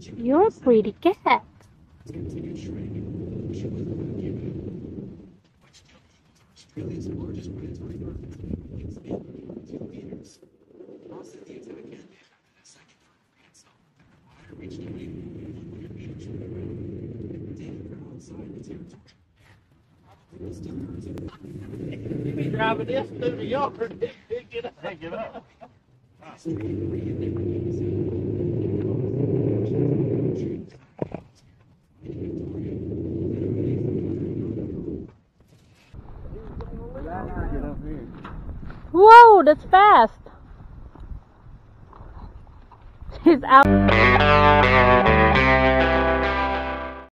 You're a pretty cat. You be driving this through the yard. Get up. Hey, get up. Whoa, that's fast. She's out.